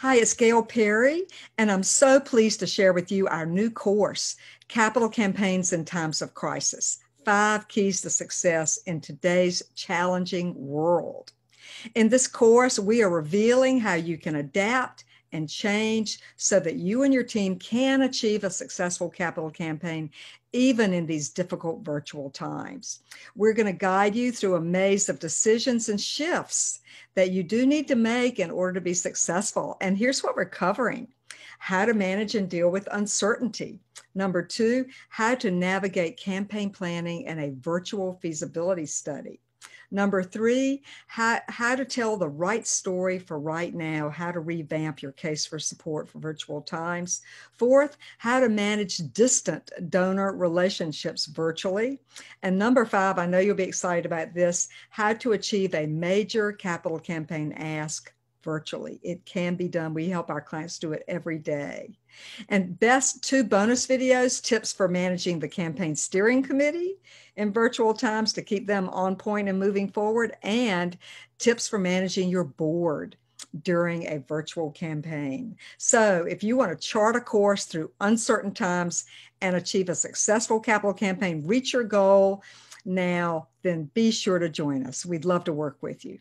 Hi, it's Gail Perry, and I'm so pleased to share with you our new course, Capital Campaigns in Times of Crisis Five Keys to Success in Today's Challenging World. In this course, we are revealing how you can adapt and change so that you and your team can achieve a successful capital campaign even in these difficult virtual times. We're going to guide you through a maze of decisions and shifts that you do need to make in order to be successful. And here's what we're covering how to manage and deal with uncertainty. Number two, how to navigate campaign planning and a virtual feasibility study. Number three, how, how to tell the right story for right now, how to revamp your case for support for virtual times. Fourth, how to manage distant donor relationships virtually. And number five, I know you'll be excited about this, how to achieve a major capital campaign ask virtually. It can be done. We help our clients do it every day. And best two bonus videos, tips for managing the campaign steering committee in virtual times to keep them on point and moving forward, and tips for managing your board during a virtual campaign. So if you want to chart a course through uncertain times and achieve a successful capital campaign, reach your goal now, then be sure to join us. We'd love to work with you.